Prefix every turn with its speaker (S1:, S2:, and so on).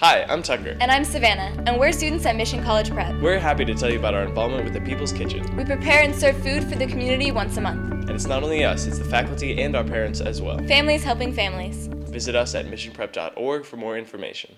S1: Hi, I'm Tucker.
S2: And I'm Savannah, and we're students at Mission College Prep.
S1: We're happy to tell you about our involvement with the People's Kitchen.
S2: We prepare and serve food for the community once a month.
S1: And it's not only us, it's the faculty and our parents as well.
S2: Families helping families.
S1: Visit us at missionprep.org for more information.